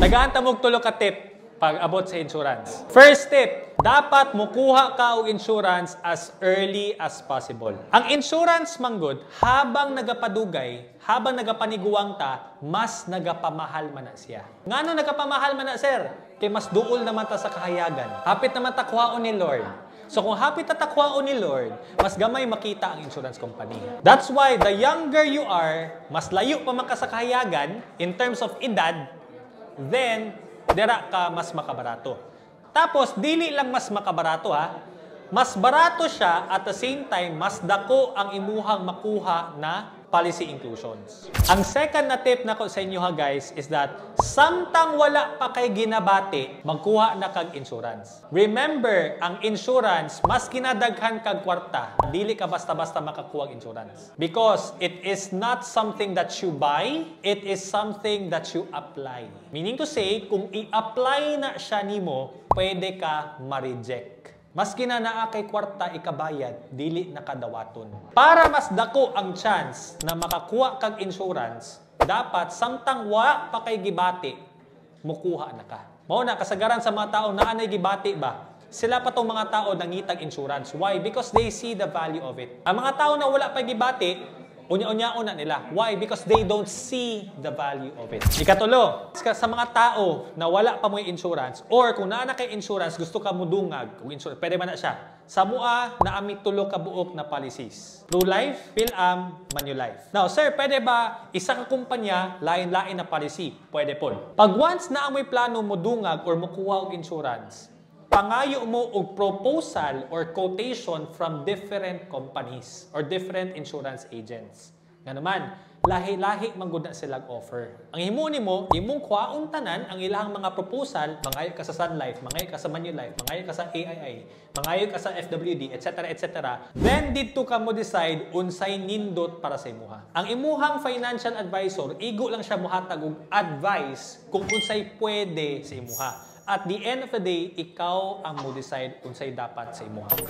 Tagaan ta mog tulo ka tip pag abot sa insurance. First tip, dapat mukuha ka og insurance as early as possible. Ang insurance manggod habang nagapadugay, habang nagapaniguang ta, mas nagapamahal man na siya. Ngano nagapamahal man na sir? Kay mas duol naman ta sa kahayagan. Hapit naman ta kuhaon ni Lord. So kung hapit na takwaon ni Lord, mas gamay makita ang insurance company. That's why the younger you are, mas layo pa man ka sa kahayagan in terms of edad, then dira ka mas makabarato. Tapos dili lang mas makabarato ha, mas barato siya at the same time mas dako ang imuhang makuha na policy inclusions. Ang second na tip nako sa inyo ha guys is that samtang wala pa kay ginabati, magkuha na kag insurance. Remember, ang insurance mas kinadaghan kag kwarta. Dili ka basta-basta makakuha ang insurance. Because it is not something that you buy, it is something that you apply. Meaning to say, kung i-apply na siya nimo, pwede ka ma-reject. Maski na naa kay kwarta ikabayad, dili nakadawaton. Para mas dako ang chance na makakuha kag insurance, dapat samtang wa pa kay gibati, mukuha na ka. Mao na kasagaran sa mga tao na anay gibati ba? Sila pa tong mga tao nangitag insurance. Why? Because they see the value of it. Ang mga tao na wala pa gibati, unya-unyaon na nila. Why? Because they don't see the value of it. Ikatulo, sa mga tao na wala pa mo yung insurance or kung naa na kay insurance, gusto ka mudungag, kung insurance, pwede man na siya. Sa mua, naami tulo ka buok na policies. True Life, PhilAm, Manulife. Now, sir, pwede ba isa ka kumpanya, lain-lain na policy? Pwede po. Pag once na amoy plano mo dungag or mukuha og insurance, pangayo mo og proposal or quotation from different companies or different insurance agents. Nga naman, lahi-lahi manggod na silang offer. Ang himo nimo, imong kwaon tanan ang ilang mga proposal, mangayo ka sa Sun Life, mangayo ka sa Manulife, mangayo ka sa AII, mangayo ka sa FWD, etc. etc. Then dito ka mo decide unsay nindot para sa imuha. Ang imuhang financial advisor, igo lang siya muhatag og advice kung unsay pwede sa imuha. At the end of the day, ikaw ang mo decide unsay dapat sa imuha.